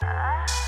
Ah